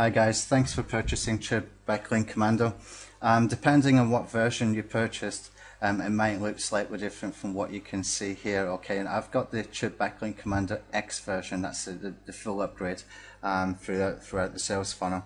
Hi guys, thanks for purchasing Tube Backlink Commando. Um, depending on what version you purchased, um, it might look slightly different from what you can see here. Okay, and I've got the Tube Backlink Commando X version, that's the, the, the full upgrade um, throughout, throughout the sales funnel.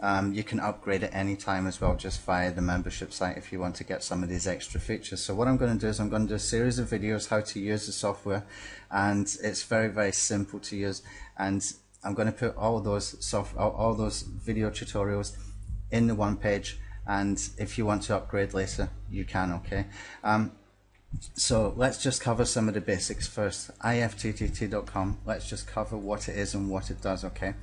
Um, you can upgrade at any time as well, just via the membership site if you want to get some of these extra features. So what I'm going to do is I'm going to do a series of videos how to use the software, and it's very very simple to use. And I'm going to put all those soft, all, all those video tutorials in the one page and if you want to upgrade later you can okay? Um, so let's just cover some of the basics first. Ifttt.com let's just cover what it is and what it does okay?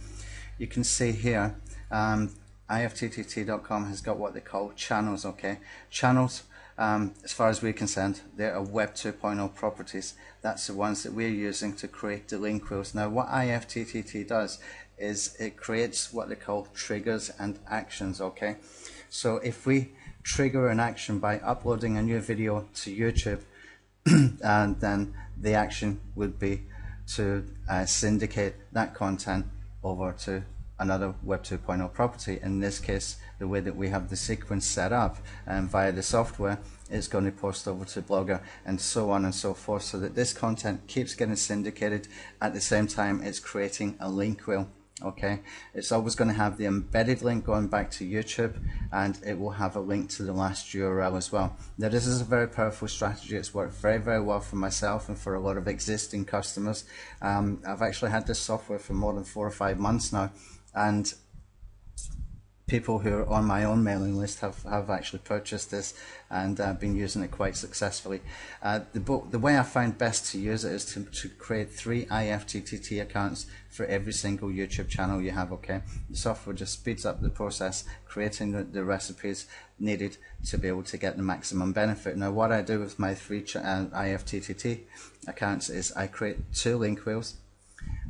You can see here um, ifttt.com has got what they call channels okay? Channels um, as far as we're concerned, they are Web 2.0 properties. That's the ones that we're using to create the link wheels. Now, what IFTTT does is it creates what they call triggers and actions, okay? So if we trigger an action by uploading a new video to YouTube, and then the action would be to uh, syndicate that content over to another Web 2.0 property. In this case, the way that we have the sequence set up um, via the software is going to post over to Blogger and so on and so forth so that this content keeps getting syndicated. At the same time it's creating a link wheel okay? It's always going to have the embedded link going back to YouTube and it will have a link to the last URL as well. Now this is a very powerful strategy. It's worked very very well for myself and for a lot of existing customers. Um, I've actually had this software for more than four or five months now and people who are on my own mailing list have, have actually purchased this and uh, been using it quite successfully. Uh, the, the way I find best to use it is to, to create three IFTTT accounts for every single YouTube channel you have, okay? The software just speeds up the process, creating the, the recipes needed to be able to get the maximum benefit. Now what I do with my three uh, IFTTT accounts is I create two link wheels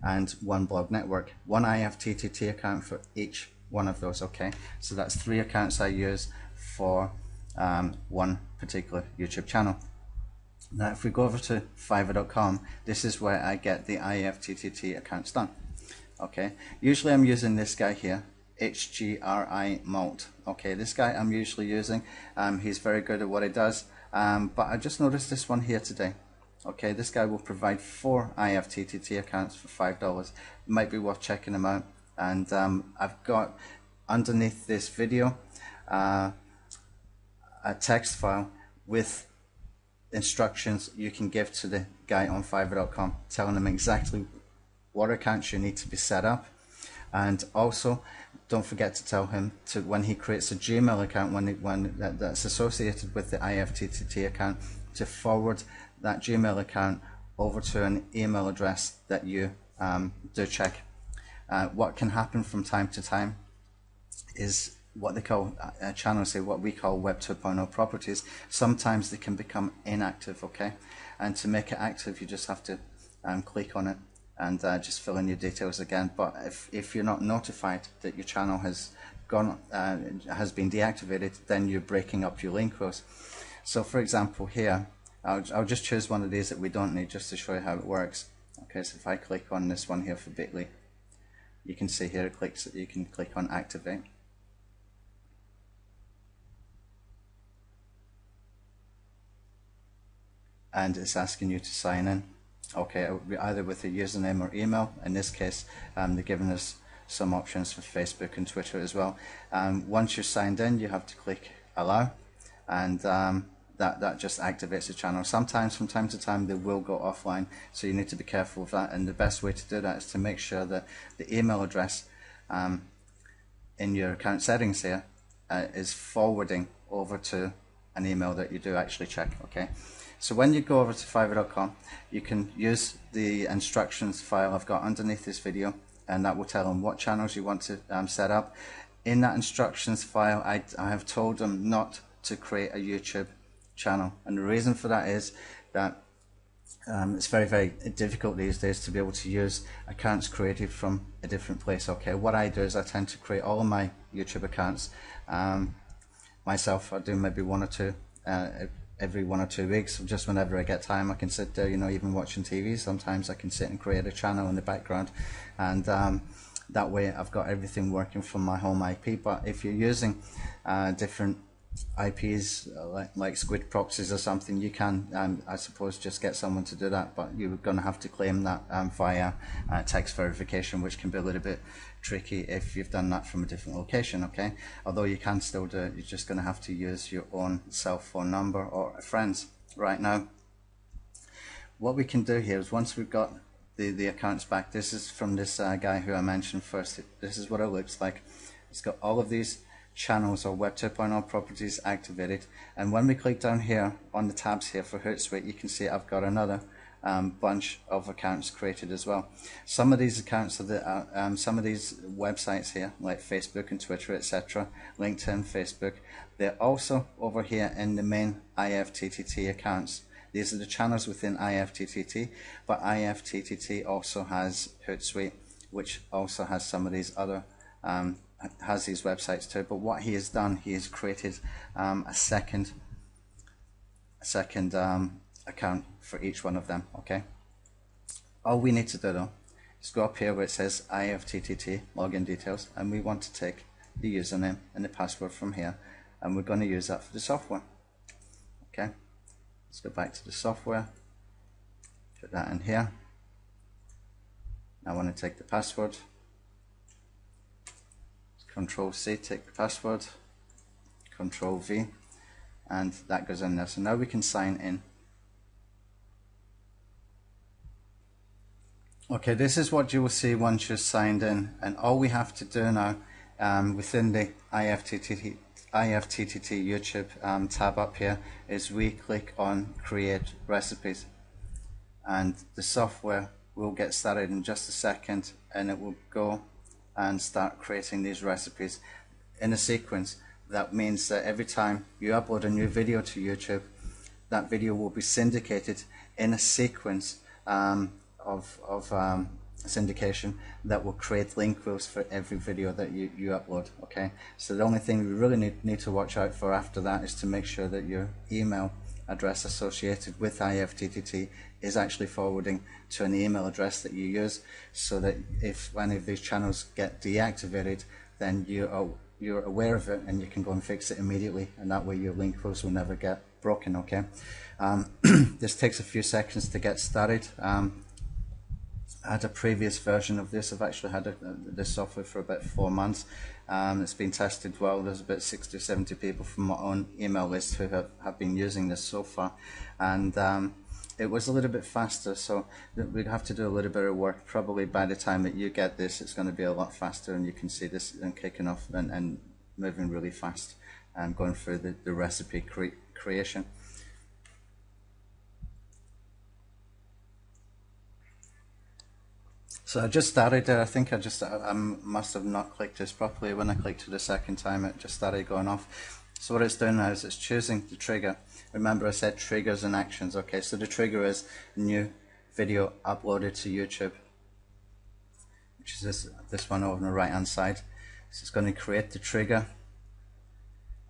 and one blog network, one IFTTT account for each one of those, okay? So that's three accounts I use for um, one particular YouTube channel. Now if we go over to Fiverr.com, this is where I get the IFTTT accounts done. Okay, usually I'm using this guy here, HGRI Malt. Okay, this guy I'm usually using, um, he's very good at what he does, um, but I just noticed this one here today. Okay, this guy will provide four IFTTT accounts for $5. Might be worth checking them out and um, I've got underneath this video uh, a text file with instructions you can give to the guy on fiverr.com telling him exactly what accounts you need to be set up and also don't forget to tell him to when he creates a Gmail account when it, when that, that's associated with the IFTTT account to forward that Gmail account over to an email address that you um, do check. Uh, what can happen from time to time is what they call uh, channels say what we call web 2.0 properties. Sometimes they can become inactive okay? And to make it active you just have to um, click on it and uh, just fill in your details again. But if, if you're not notified that your channel has gone uh, has been deactivated then you're breaking up your link so for example here I'll, I'll just choose one of these that we don't need just to show you how it works. Okay so if I click on this one here for Bitly you can see here it clicks that you can click on activate. And it's asking you to sign in. Okay it would be either with a username or email. In this case um, they're giving us some options for Facebook and Twitter as well. Um, once you're signed in you have to click allow. And um, that, that just activates the channel. Sometimes, from time to time, they will go offline, so you need to be careful of that. And the best way to do that is to make sure that the email address um, in your account settings here uh, is forwarding over to an email that you do actually check. Okay, so when you go over to Fiverr.com, you can use the instructions file I've got underneath this video, and that will tell them what channels you want to um, set up. In that instructions file, I, I have told them not to create a YouTube channel. And the reason for that is that um, it's very, very difficult these days to be able to use accounts created from a different place. Okay, what I do is I tend to create all my YouTube accounts um, myself. I do maybe one or two uh, every one or two weeks, just whenever I get time. I can sit there, you know, even watching TV. Sometimes I can sit and create a channel in the background, and um, that way I've got everything working from my home IP but if you're using uh, different IPs uh, like, like squid proxies or something you can um, I suppose just get someone to do that but you're going to have to claim that um, via uh, text verification which can be a little bit tricky if you've done that from a different location okay although you can still do it you're just going to have to use your own cell phone number or a friend's right now what we can do here is once we've got the, the accounts back. This is from this uh, guy who I mentioned first. This is what it looks like. It's got all of these channels or Web 2.0 properties activated. And when we click down here on the tabs here for Hootsuite, you can see I've got another um, bunch of accounts created as well. Some of these accounts are the, uh, um, some of these websites here, like Facebook and Twitter, etc., LinkedIn, Facebook, they're also over here in the main IFTTT accounts. These are the channels within IFTTT, but IFTTT also has Hootsuite, which also has some of these other um, has these websites too. But what he has done, he has created um, a second a second um, account for each one of them. Okay. All we need to do though is go up here where it says IFTTT login details, and we want to take the username and the password from here, and we're going to use that for the software. Okay. Let's go back to the software, put that in here. I want to take the password. Control C, the password. Control V, and that goes in there. So now we can sign in. Okay, this is what you will see once you're signed in, and all we have to do now um, within the IFTTT IFTTT YouTube um, tab up here is we click on create recipes and the software will get started in just a second and it will go and start creating these recipes in a sequence that means that every time you upload a new video to YouTube that video will be syndicated in a sequence um, of, of um, syndication that will create link groups for every video that you, you upload okay? So the only thing you really need, need to watch out for after that is to make sure that your email address associated with IFTTT is actually forwarding to an email address that you use so that if any of these channels get deactivated then you are you're aware of it and you can go and fix it immediately and that way your link post will never get broken okay um, this takes a few seconds to get started um, had a previous version of this. I've actually had a, this software for about four months. Um, it's been tested well. There's about 60 or 70 people from my own email list who have, have been using this so far. And um, it was a little bit faster, so we'd have to do a little bit of work. Probably by the time that you get this, it's going to be a lot faster and you can see this and kicking off and, and moving really fast and going through the, the recipe cre creation. So I just started there. I think I just I, must have not clicked this properly. When I clicked it the second time, it just started going off. So what it's doing now is it's choosing the trigger. Remember I said triggers and actions. Okay, so the trigger is new video uploaded to YouTube, which is this, this one over on the right hand side. So it's going to create the trigger.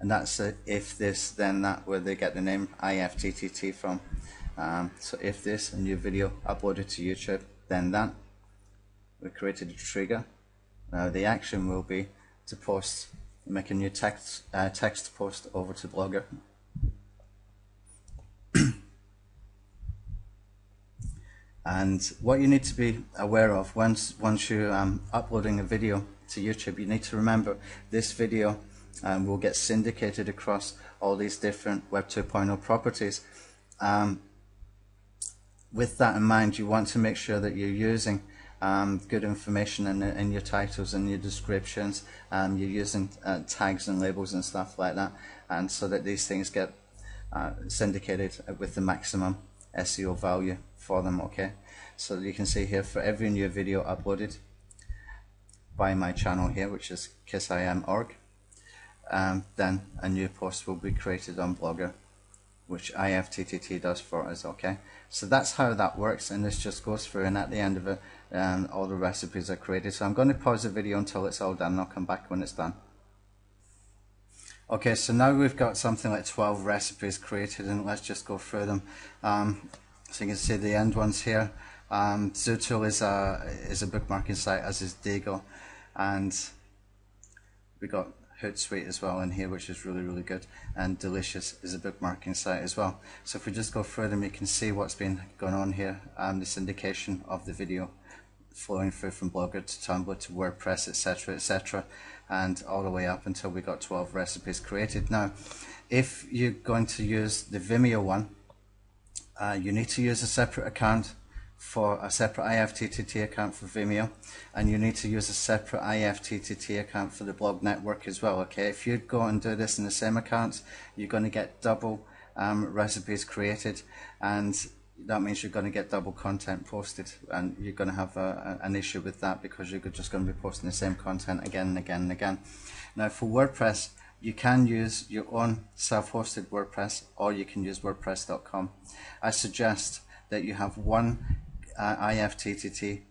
And that's a, if this, then that, where they get the name IFTTT from. Um, so if this, a new video uploaded to YouTube, then that we created a trigger. Now the action will be to post, make a new text, uh, text post over to Blogger. and what you need to be aware of once once you're um, uploading a video to YouTube, you need to remember this video um, will get syndicated across all these different Web 2.0 properties. Um, with that in mind, you want to make sure that you're using um, good information in, in your titles and your descriptions. Um, you're using uh, tags and labels and stuff like that, and so that these things get uh, syndicated with the maximum SEO value for them. Okay, so you can see here for every new video uploaded by my channel here, which is kissim.org, um, then a new post will be created on Blogger which IFTTT does for us, okay? So that's how that works, and this just goes through, and at the end of it, um, all the recipes are created. So I'm going to pause the video until it's all done, and I'll come back when it's done. Okay, so now we've got something like 12 recipes created, and let's just go through them. Um, so you can see the end ones here. Um, Zootool is a, is a bookmarking site, as is Diigo. and we got Hootsuite as well in here, which is really, really good. And Delicious is a bookmarking site as well. So if we just go through them we can see what's been going on here. Um, this indication of the video flowing through from Blogger to Tumblr to WordPress, etc., etc., and all the way up until we got 12 recipes created. Now, if you're going to use the Vimeo one, uh, you need to use a separate account for a separate IFTTT account for Vimeo and you need to use a separate IFTTT account for the blog network as well okay if you go and do this in the same account you're going to get double um, recipes created and that means you're going to get double content posted and you're going to have a, a, an issue with that because you're just going to be posting the same content again and again and again. Now for WordPress you can use your own self-hosted WordPress or you can use WordPress.com I suggest that you have one uh, IFTTT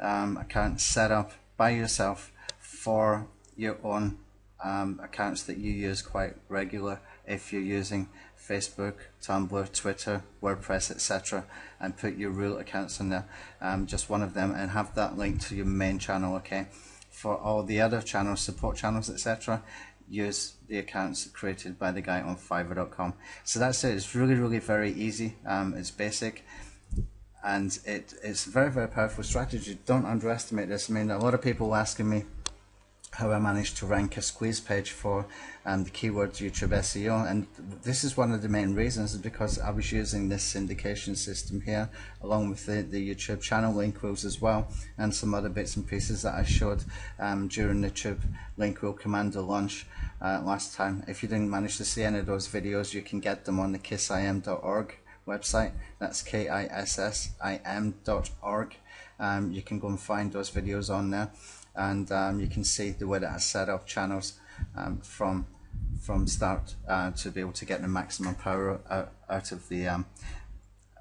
um, account set up by yourself for your own um, accounts that you use quite regular if you're using Facebook, Tumblr, Twitter, WordPress, etc. and put your real accounts in there, um, just one of them and have that linked to your main channel, okay? For all the other channels, support channels, etc., use the accounts created by the guy on Fiverr.com. So that's it. It's really, really very easy. Um, it's basic and it, it's a very, very powerful strategy. Don't underestimate this. I mean, a lot of people asking me how I managed to rank a squeeze page for um, the keywords YouTube SEO, and this is one of the main reasons because I was using this syndication system here, along with the, the YouTube channel link wheels as well, and some other bits and pieces that I showed um, during the YouTube link wheel Commander launch uh, last time. If you didn't manage to see any of those videos, you can get them on the kissim.org website. That's K-I-S-S-I-M.org. Um, you can go and find those videos on there. And um, you can see the way that I set up channels um, from from start uh, to be able to get the maximum power out, out of the um,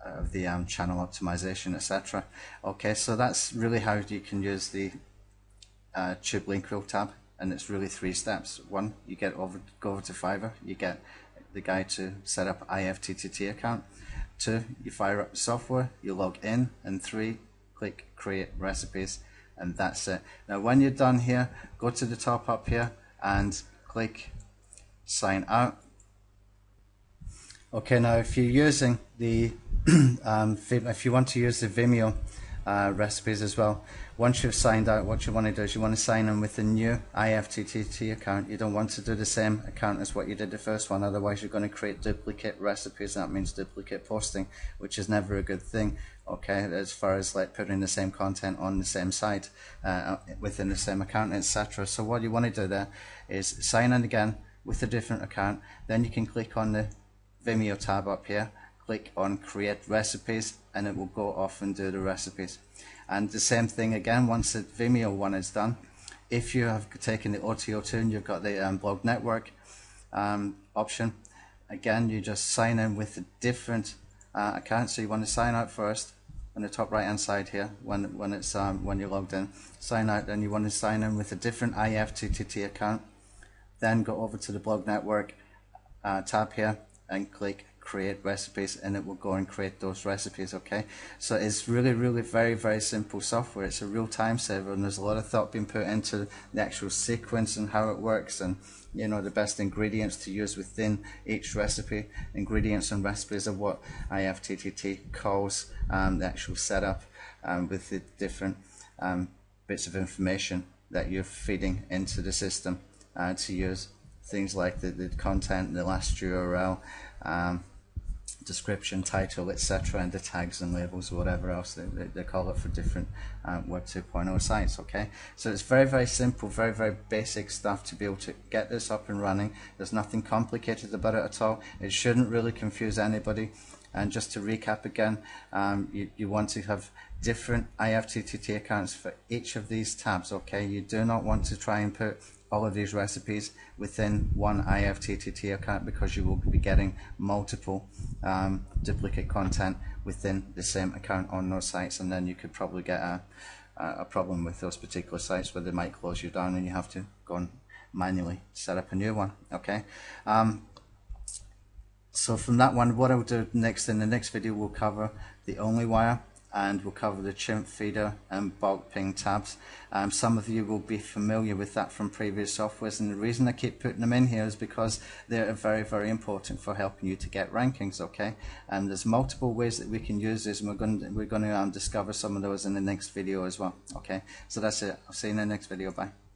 of the um, channel optimization etc okay so that's really how you can use the uh, tube link wheel tab. And it's really three steps. One you get over go over to Fiverr. You get the guy to set up IFTTT account. Two, you fire up the software, you log in, and three, click create recipes, and that's it. Now when you're done here, go to the top up here and click sign out. Okay, now if you're using the, um, if you want to use the Vimeo uh, recipes as well, once you've signed out, what you want to do is you want to sign in with a new IFTTT account. You don't want to do the same account as what you did the first one, otherwise you're going to create duplicate recipes. That means duplicate posting, which is never a good thing. Okay, as far as like putting the same content on the same site uh, within the same account, etc. So what you want to do there is sign in again with a different account. Then you can click on the Vimeo tab up here, click on create recipes, and it will go off and do the recipes. And the same thing again, once the Vimeo one is done, if you have taken the OTO2 and you've got the um, blog network um, option, again, you just sign in with a different uh, account. So you want to sign out first on the top right hand side here when when it's um, when you're logged in. Sign out, and you want to sign in with a different IFTTT account. Then go over to the blog network uh, tab here and click create recipes and it will go and create those recipes okay? So it's really really very very simple software. It's a real time saver and there's a lot of thought being put into the actual sequence and how it works and you know the best ingredients to use within each recipe. Ingredients and recipes are what IFTTT calls um, the actual setup um, with the different um, bits of information that you're feeding into the system uh, to use. Things like the, the content the last URL um, description, title, etc., and the tags and labels, whatever else they, they, they call it for different um, Web 2.0 sites. Okay, so it's very, very simple, very, very basic stuff to be able to get this up and running. There's nothing complicated about it at all. It shouldn't really confuse anybody. And just to recap again, um, you, you want to have different IFTTT accounts for each of these tabs. Okay, you do not want to try and put all of these recipes within one IFTTT account because you will be getting multiple um, duplicate content within the same account on those sites and then you could probably get a, a problem with those particular sites where they might close you down and you have to go and manually set up a new one okay? Um, so from that one what I'll do next in the next video we'll cover the OnlyWire and we'll cover the chimp feeder and bulk ping tabs. Um, some of you will be familiar with that from previous softwares and the reason I keep putting them in here is because they're very very important for helping you to get rankings okay? And there's multiple ways that we can use this and we're going to, we're going to um, discover some of those in the next video as well okay? So that's it. I'll see you in the next video. Bye